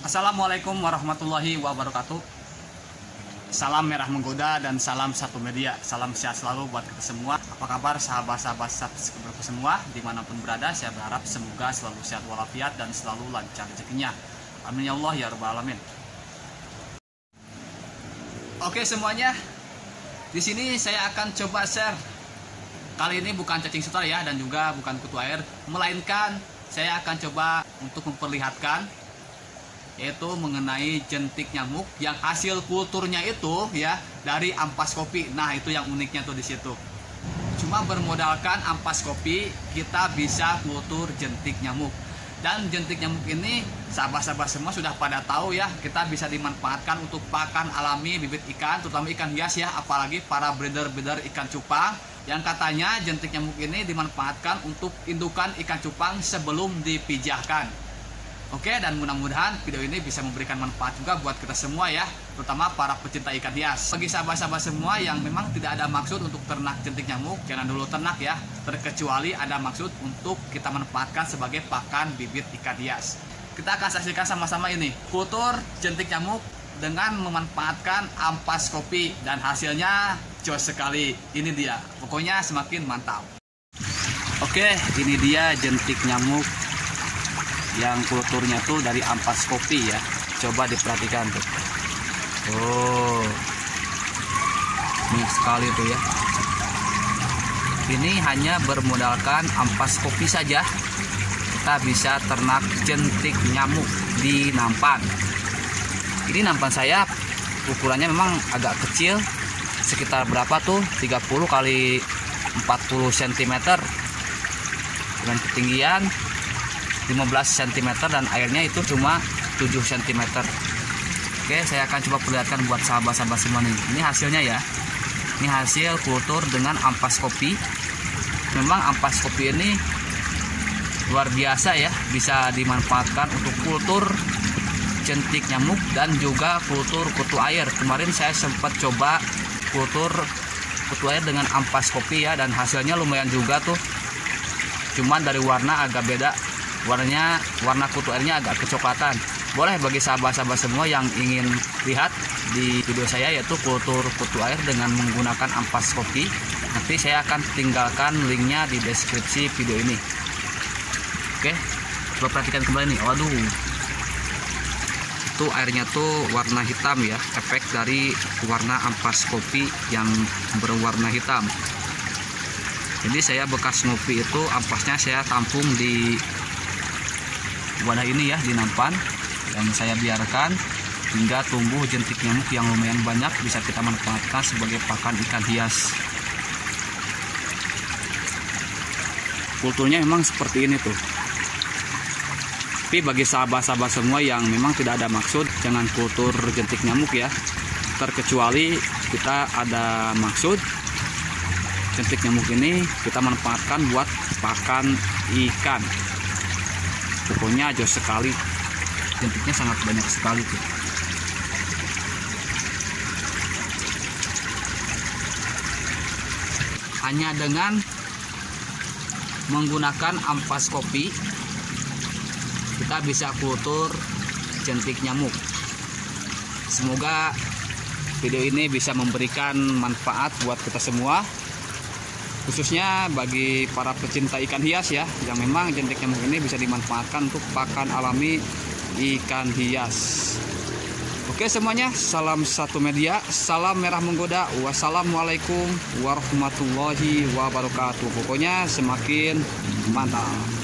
Assalamualaikum warahmatullahi wabarakatuh. Salam merah menggoda dan salam satu media. Salam sehat selalu buat kita semua. Apa kabar sahabat-sahabat subscriber semua di mana pun berada? Saya berharap semoga selalu sehat walafiat dan selalu lancar rezekinya. Amin ya Allah ya rabbal alamin. Oke semuanya, di sini saya akan coba share. Kali ini bukan cacing sutra ya dan juga bukan kutu air, melainkan saya akan coba untuk memperlihatkan yaitu mengenai jentik nyamuk yang hasil kulturnya itu ya dari ampas kopi. Nah, itu yang uniknya tuh di situ. Cuma bermodalkan ampas kopi, kita bisa kultur jentik nyamuk. Dan jentik nyamuk ini sahabat-sahabat semua sudah pada tahu ya, kita bisa dimanfaatkan untuk pakan alami bibit ikan, terutama ikan hias ya, apalagi para breeder-breeder ikan cupang yang katanya jentik nyamuk ini dimanfaatkan untuk indukan ikan cupang sebelum dipijahkan. Oke, dan mudah-mudahan video ini bisa memberikan manfaat juga buat kita semua ya, terutama para pecinta ikan hias. Bagi sahabat-sahabat semua yang memang tidak ada maksud untuk ternak jentik nyamuk, jangan dulu ternak ya, terkecuali ada maksud untuk kita manfaatkan sebagai pakan bibit ikan hias. Kita akan saksikan sama-sama ini, kultur jentik nyamuk dengan memanfaatkan ampas kopi dan hasilnya jos sekali. Ini dia, pokoknya semakin mantap. Oke, ini dia jentik nyamuk yang kulturnya tuh dari ampas kopi ya. Coba diperhatikan tuh. Oh. Ini sekali tuh ya. Ini hanya bermodalkan ampas kopi saja. Kita bisa ternak jentik nyamuk di nampan. Ini nampan saya ukurannya memang agak kecil. Sekitar berapa tuh? 30 kali 40 cm dengan ketinggian 15 cm dan airnya itu cuma 7 cm oke saya akan coba perlihatkan buat sahabat-sahabat semua nih. Ini hasilnya ya. Ini hasil kultur dengan ampas kopi. Memang ampas kopi ini luar biasa ya bisa dimanfaatkan untuk kultur jentik nyamuk dan juga kultur kutu air. Kemarin saya sempat coba kultur kutu air dengan ampas kopi ya dan hasilnya lumayan juga tuh. Cuman dari warna agak beda warnanya warna kutu airnya agak kecoklatan. Boleh bagi sahabat-sahabat semua yang ingin lihat di video saya yaitu kultur kutu air dengan menggunakan ampas kopi nanti saya akan tinggalkan linknya di deskripsi video ini. Oke coba perhatikan kembali nih. Waduh. Itu airnya tuh warna hitam ya efek dari warna ampas kopi yang berwarna hitam. Jadi saya bekas ngopi itu ampasnya saya tampung di wadah ini ya di nampan dan saya biarkan hingga tumbuh jentik nyamuk yang lumayan banyak bisa kita manfaatkan sebagai pakan ikan hias. Kulturnya memang seperti ini tuh. Tapi bagi sahabat-sahabat semua yang memang tidak ada maksud jangan kultur jentik nyamuk ya. Terkecuali kita ada maksud jentik nyamuk ini kita manfaatkan buat pakan ikan pokoknya jos sekali. Jentiknya sangat banyak sekali tuh. Hanya dengan menggunakan ampas kopi kita bisa kultur jentik nyamuk. Semoga video ini bisa memberikan manfaat buat kita semua khususnya bagi para pecinta ikan hias ya yang memang jentik nyamuk ini bisa dimanfaatkan untuk pakan alami ikan hias. Oke semuanya salam satu media salam merah menggoda wassalamualaikum warahmatullahi wabarakatuh. Pokoknya semakin mantap